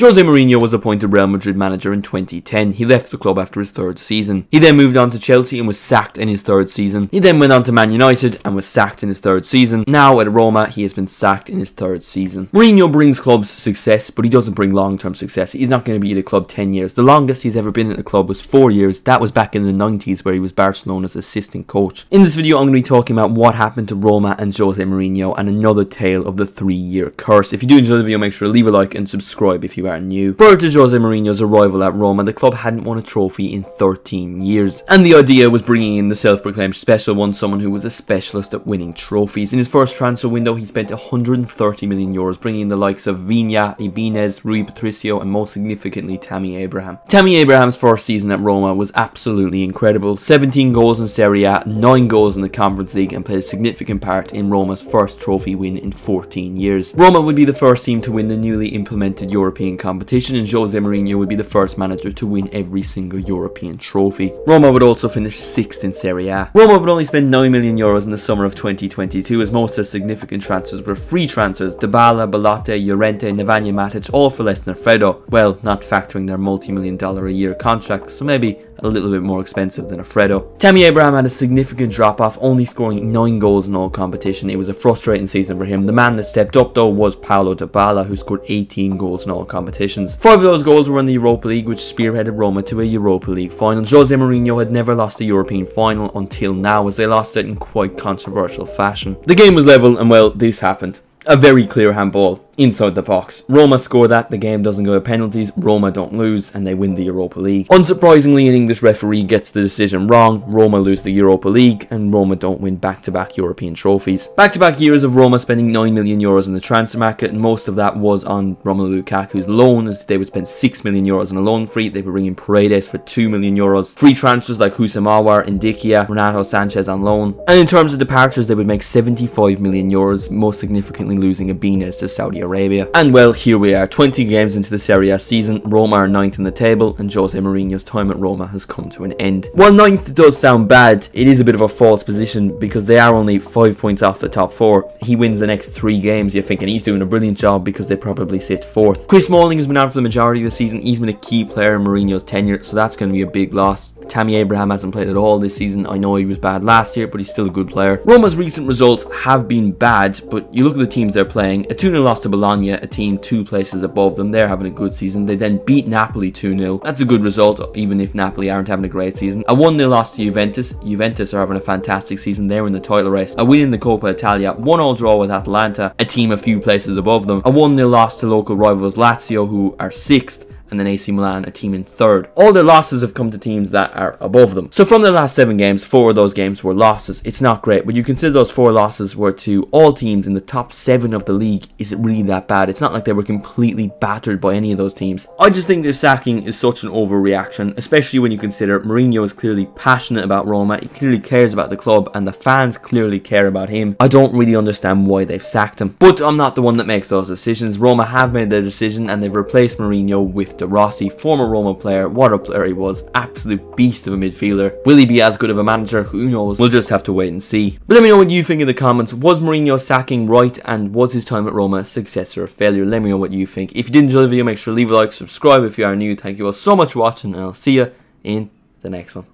Jose Mourinho was appointed Real Madrid manager in 2010. He left the club after his third season. He then moved on to Chelsea and was sacked in his third season. He then went on to Man United and was sacked in his third season. Now at Roma, he has been sacked in his third season. Mourinho brings clubs success, but he doesn't bring long-term success. He's not going to be at a club 10 years. The longest he's ever been at a club was 4 years. That was back in the 90s where he was Barcelona's assistant coach. In this video, I'm going to be talking about what happened to Roma and Jose Mourinho and another tale of the three-year curse. If you do enjoy the video, make sure to leave a like and subscribe if you are new. Prior to Jose Mourinho's arrival at Roma, the club hadn't won a trophy in 13 years, and the idea was bringing in the self-proclaimed special one, someone who was a specialist at winning trophies. In his first transfer window, he spent 130 million euros, bringing in the likes of Viña, Ibanez, Rui Patricio, and most significantly, Tammy Abraham. Tammy Abraham's first season at Roma was absolutely incredible. 17 goals in Serie A, 9 goals in the Conference League, and played a significant part in Roma's first trophy win in 14 years. Roma would be the first team to win the newly implemented European competition, and Jose Mourinho would be the first manager to win every single European trophy. Roma would also finish 6th in Serie A. Roma would only spend 9 million euros in the summer of 2022 as most of their significant transfers were free transfers, Dybala, Belotti, Llorente, Nemanja Matic, all for less than Freddo. Well, not factoring their multi-million dollar a year contracts, so maybe a little bit more expensive than a Freddo. Tammy Abraham had a significant drop off, only scoring 9 goals in all competition. It was a frustrating season for him. The man that stepped up though was Paulo Dybala, who scored 18 goals in all competitions. Five of those goals were in the Europa League, which spearheaded Roma to a Europa League final. Jose Mourinho had never lost a European final until now, as they lost it in quite controversial fashion. The game was level, and well, this happened. A very clear handball inside the box. Roma score that, the game doesn't go to penalties, Roma don't lose, and they win the Europa League. Unsurprisingly, an English referee gets the decision wrong, Roma lose the Europa League, and Roma don't win back-to-back -back European trophies. Back-to-back -back years of Roma spending 9 million euros in the transfer market, and most of that was on Romelu Lukaku's loan, as they would spend 6 million euros on a loan free, they would bring in Paredes for 2 million euros, free transfers like Houssem Aouar, Ndicka, Renato Sanches on loan, and in terms of departures, they would make 75 million euros, most significantly losing Ibanez to Saudi Arabia. And well, here we are, 20 games into the Serie A season, Roma are 9th in the table, and Jose Mourinho's time at Roma has come to an end. While 9th does sound bad, it is a bit of a false position because they are only 5 points off the top 4. He wins the next 3 games, you're thinking he's doing a brilliant job because they probably sit 4th. Chris Smalling has been out for the majority of the season, he's been a key player in Mourinho's tenure, so that's going to be a big loss. Tammy Abraham hasn't played at all this season. I know he was bad last year, but he's still a good player. Roma's recent results have been bad, but you look at the teams they're playing. A 2-0 loss to Bologna, a team two places above them. They're having a good season. They then beat Napoli 2-0. That's a good result, even if Napoli aren't having a great season. A 1-0 loss to Juventus. Juventus are having a fantastic season. They're in the title race. A win in the Coppa Italia. 1-all draw with Atalanta, a team a few places above them. A 1-0 loss to local rivals Lazio, who are 6th and then AC Milan, a team in third. All their losses have come to teams that are above them. So from the last seven games, four of those games were losses. It's not great, but you consider those four losses were to all teams in the top seven of the league. Is it really that bad? It's not like they were completely battered by any of those teams. I just think their sacking is such an overreaction, especially when you consider Mourinho is clearly passionate about Roma. He clearly cares about the club, and the fans clearly care about him. I don't really understand why they've sacked him. But I'm not the one that makes those decisions. Roma have made their decision, and they've replaced Mourinho with De Rossi, former Roma player, what a player he was, absolute beast of a midfielder. Will he be as good of a manager? Who knows? We'll just have to wait and see. But let me know what you think in the comments. Was Mourinho sacking right and was his time at Roma a success or a failure? Let me know what you think. If you did enjoy the video, make sure to leave a like, subscribe if you are new. Thank you all so much for watching and I'll see you in the next one.